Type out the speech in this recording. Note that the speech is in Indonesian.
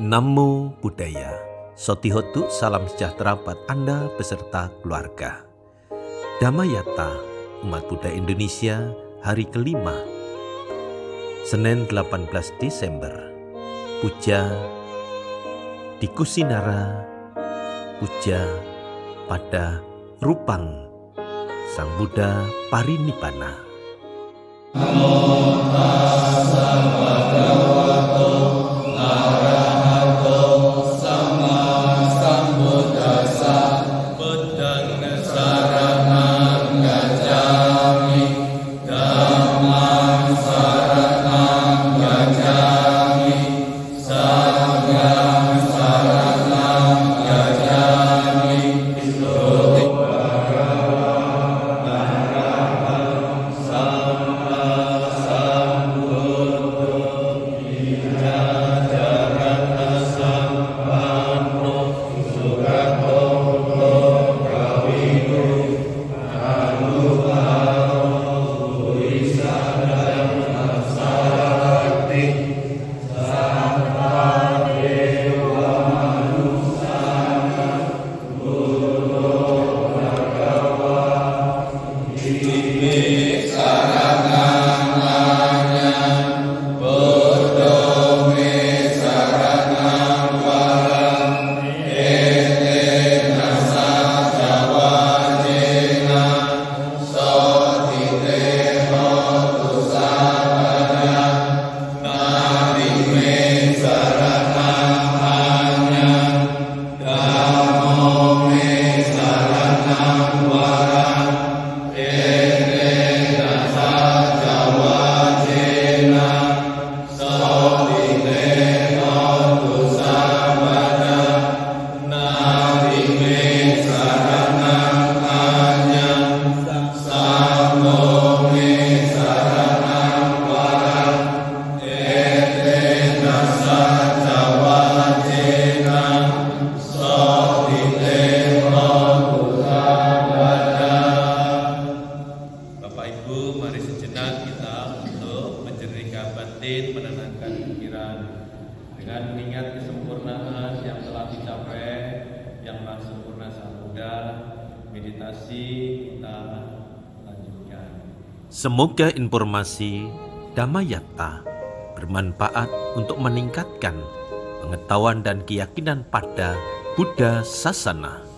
Namo Buddhaya. Sotihotu salam sejahtera buat Anda beserta keluarga. Damayata Umat Buddha Indonesia hari kelima Senin 18 Desember. Puja di Kusinara Puja pada Rupang Sang Buddha Parinibbana. Namo batin, menenangkan pikiran. Dengan mengingat kesempurnaan yang telah dicapai yang telah sempurna sang Buddha meditasi kita lanjutkan. Semoga informasi Damayata bermanfaat untuk meningkatkan pengetahuan dan keyakinan pada Buddha Sasana.